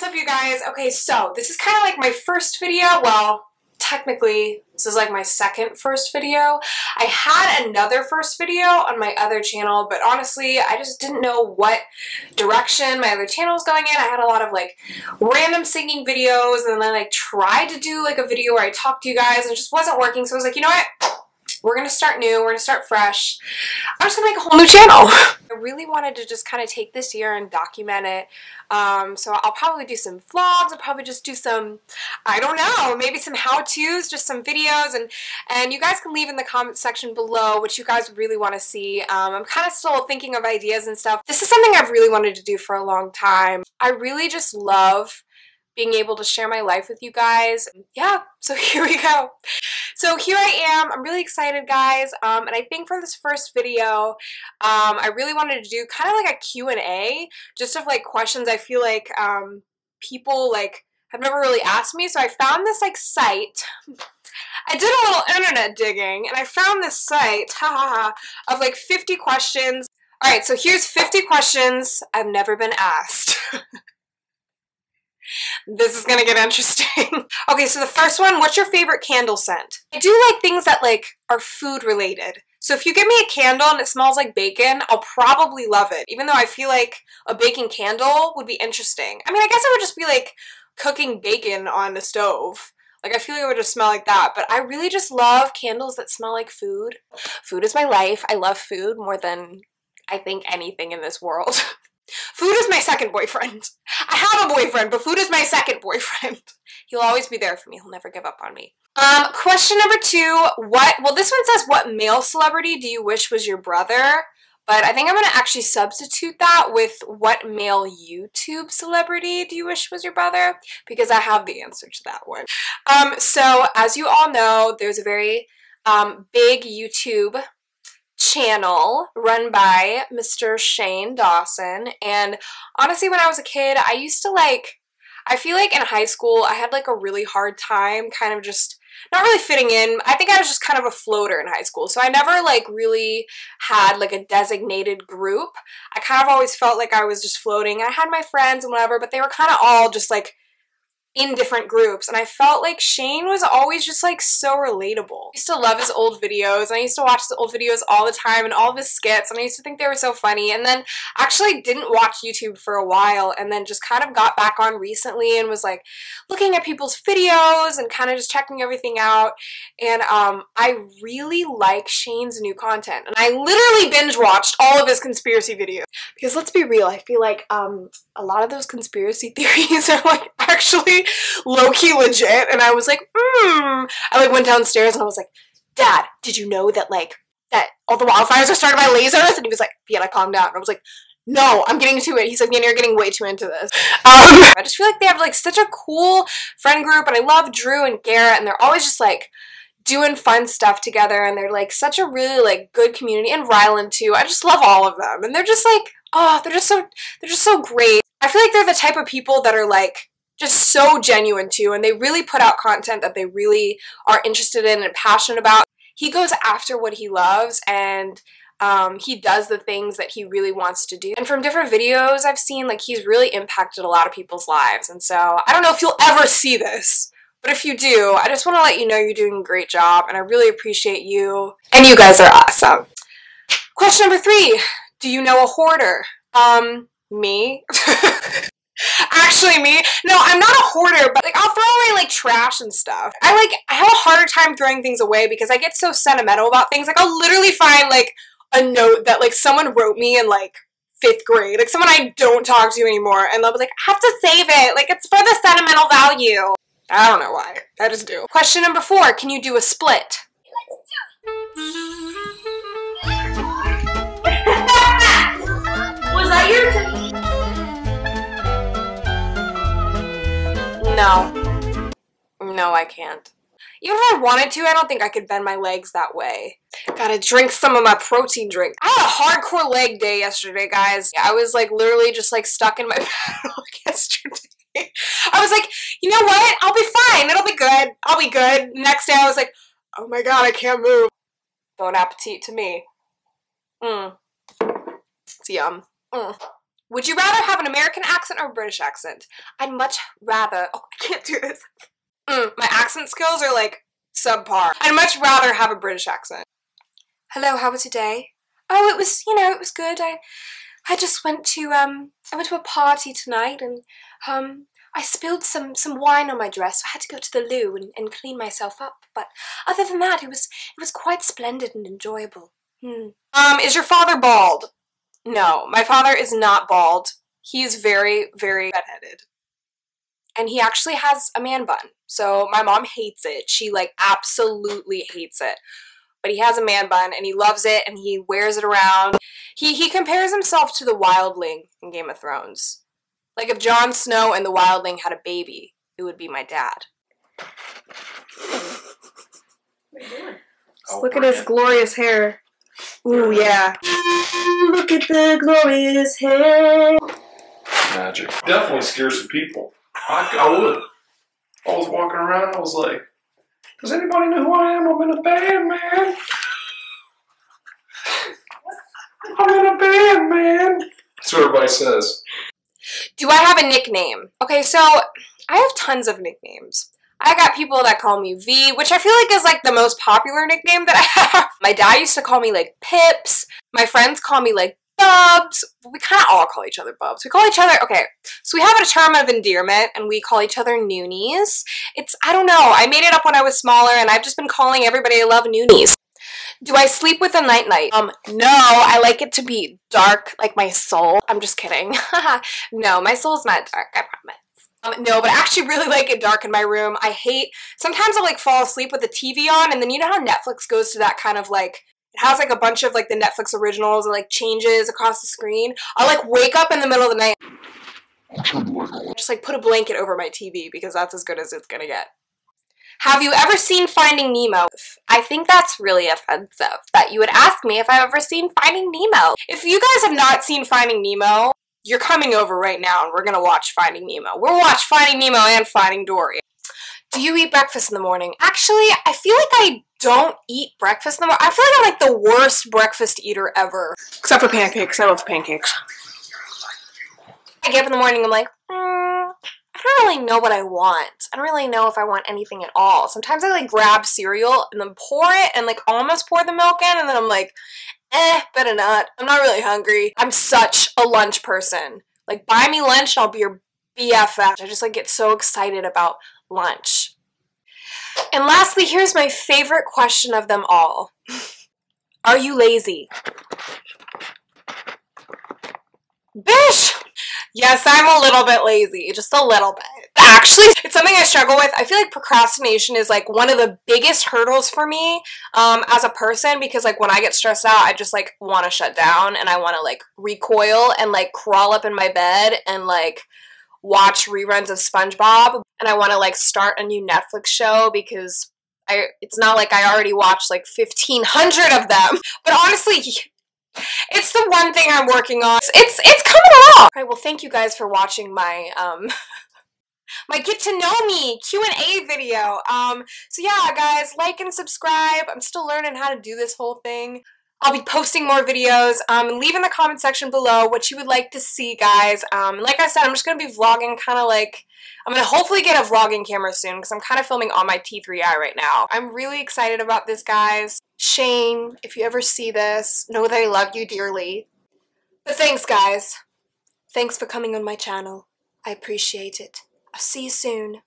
what's up you guys? Okay, so this is kind of like my first video. Well, technically, this is like my second first video. I had another first video on my other channel, but honestly, I just didn't know what direction my other channel was going in. I had a lot of like random singing videos and then I like tried to do like a video where I talked to you guys and it just wasn't working. So I was like, you know what? We're gonna start new, we're gonna start fresh. I'm just gonna make a whole new channel. I really wanted to just kind of take this year and document it. Um, so I'll probably do some vlogs, I'll probably just do some, I don't know, maybe some how-tos, just some videos, and, and you guys can leave in the comment section below what you guys really want to see. Um, I'm kind of still thinking of ideas and stuff. This is something I've really wanted to do for a long time. I really just love being able to share my life with you guys. Yeah, so here we go. So here I am. I'm really excited, guys. Um, and I think for this first video, um, I really wanted to do kind of like a Q&A, just of like questions I feel like um, people like have never really asked me. So I found this like site. I did a little internet digging and I found this site, ha of like 50 questions. All right, so here's 50 questions I've never been asked. This is gonna get interesting. okay, so the first one, what's your favorite candle scent? I do like things that like are food related. So if you give me a candle and it smells like bacon, I'll probably love it. Even though I feel like a bacon candle would be interesting. I mean, I guess it would just be like cooking bacon on the stove. Like, I feel like it would just smell like that. But I really just love candles that smell like food. Food is my life. I love food more than I think anything in this world. Food is my second boyfriend. I have a boyfriend, but food is my second boyfriend. He'll always be there for me. He'll never give up on me. Um, question number two, what, well this one says, what male celebrity do you wish was your brother? But I think I'm going to actually substitute that with what male YouTube celebrity do you wish was your brother? Because I have the answer to that one. Um, so as you all know, there's a very um, big YouTube channel run by Mr. Shane Dawson. And honestly, when I was a kid, I used to like, I feel like in high school, I had like a really hard time kind of just not really fitting in. I think I was just kind of a floater in high school. So I never like really had like a designated group. I kind of always felt like I was just floating. I had my friends and whatever, but they were kind of all just like in different groups and I felt like Shane was always just like so relatable. I used to love his old videos and I used to watch the old videos all the time and all of his skits and I used to think they were so funny and then actually didn't watch YouTube for a while and then just kind of got back on recently and was like looking at people's videos and kind of just checking everything out and um, I really like Shane's new content and I literally binge watched all of his conspiracy videos because let's be real I feel like um, a lot of those conspiracy theories are like actually low-key legit and I was like, hmm. I like went downstairs and I was like, Dad, did you know that like that all the wildfires are started by lasers? And he was like, Yeah, I calmed down. And I was like, no, I'm getting to it. He's like, yeah, you're getting way too into this. Um, I just feel like they have like such a cool friend group and I love Drew and Garrett and they're always just like doing fun stuff together and they're like such a really like good community and Ryland too. I just love all of them and they're just like, oh, they're just so, they're just so great. I feel like they're the type of people that are like, just so genuine too and they really put out content that they really are interested in and passionate about. He goes after what he loves and um, he does the things that he really wants to do. And from different videos I've seen, like he's really impacted a lot of people's lives. And so I don't know if you'll ever see this, but if you do, I just want to let you know you're doing a great job and I really appreciate you. And you guys are awesome. Question number three, do you know a hoarder? Um, me. actually me. No, I'm not a hoarder, but like I'll throw away like trash and stuff. I like I have a harder time throwing things away because I get so sentimental about things. Like I'll literally find like a note that like someone wrote me in like fifth grade, like someone I don't talk to anymore, and they'll be like, I have to save it. Like it's for the sentimental value. I don't know why. I just do. Question number four, can you do a split? Was that your No. No, I can't. Even if I wanted to, I don't think I could bend my legs that way. Gotta drink some of my protein drink. I had a hardcore leg day yesterday, guys. I was like literally just like stuck in my bed yesterday. I was like, you know what? I'll be fine. It'll be good. I'll be good. Next day I was like, oh my god, I can't move. Bon appetit to me. Mmm. It's yum. Mm. Would you rather have an American accent or a British accent? I'd much rather. Oh, I can't do this. Mm, my accent skills are like subpar. I'd much rather have a British accent. Hello, how was your day? Oh, it was, you know, it was good. I, I just went to um, I went to a party tonight, and um, I spilled some some wine on my dress, so I had to go to the loo and, and clean myself up. But other than that, it was it was quite splendid and enjoyable. Hmm. Um, is your father bald? No, my father is not bald. He's is very, very redheaded. And he actually has a man bun. So my mom hates it. She like absolutely hates it. But he has a man bun and he loves it and he wears it around. He he compares himself to the wildling in Game of Thrones. Like if Jon Snow and the wildling had a baby, it would be my dad. Oh, Look at his oh, glorious hair. Ooh, yeah. Look at the glorious hair. Magic. Definitely scares some people. I, I would. I was walking around, I was like, does anybody know who I am? I'm in a band, man. I'm in a band, man. That's what everybody says. Do I have a nickname? Okay, so I have tons of nicknames. I got people that call me V, which I feel like is like the most popular nickname that I have. My dad used to call me like Pips. My friends call me like Bubs. We kind of all call each other Bubs. We call each other, okay, so we have a term of endearment and we call each other Noonies. It's, I don't know, I made it up when I was smaller and I've just been calling everybody I love Noonies. Do I sleep with a night light? Um, no, I like it to be dark, like my soul. I'm just kidding. no, my soul's not dark, I promise. Um, no, but I actually really like it dark in my room. I hate, sometimes I'll like fall asleep with the TV on and then you know how Netflix goes to that kind of like, it has like a bunch of like the Netflix originals and like changes across the screen. I'll like wake up in the middle of the night, just like put a blanket over my TV because that's as good as it's gonna get. Have you ever seen Finding Nemo? I think that's really offensive that you would ask me if I've ever seen Finding Nemo. If you guys have not seen Finding Nemo, you're coming over right now and we're gonna watch Finding Nemo. We'll watch Finding Nemo and Finding Dory. Do you eat breakfast in the morning? Actually, I feel like I don't eat breakfast in the morning. I feel like I'm like the worst breakfast eater ever. Except for pancakes. I love pancakes. I get up in the morning, I'm like, mm, I don't really know what I want. I don't really know if I want anything at all. Sometimes I like grab cereal and then pour it and like almost pour the milk in and then I'm like, eh, better not. I'm not really hungry. I'm such a lunch person. Like buy me lunch and I'll be your BFF. I just like get so excited about lunch. And lastly, here's my favorite question of them all. Are you lazy? Bish! Yes, I'm a little bit lazy, just a little bit. Actually, it's something I struggle with. I feel like procrastination is like one of the biggest hurdles for me um, as a person because like when I get stressed out, I just like want to shut down and I want to like recoil and like crawl up in my bed and like watch reruns of SpongeBob and I want to like start a new Netflix show because I it's not like I already watched like 1500 of them. But honestly, it's the one thing I'm working on. It's it's coming along. Right, well, thank you guys for watching my um my get to know me Q&A video. Um so yeah, guys, like and subscribe. I'm still learning how to do this whole thing. I'll be posting more videos. Um, leave in the comment section below what you would like to see, guys. Um, like I said, I'm just going to be vlogging kind of like, I'm going to hopefully get a vlogging camera soon because I'm kind of filming on my T3i right now. I'm really excited about this, guys. Shane, if you ever see this, know that I love you dearly. But thanks, guys. Thanks for coming on my channel. I appreciate it. See you soon.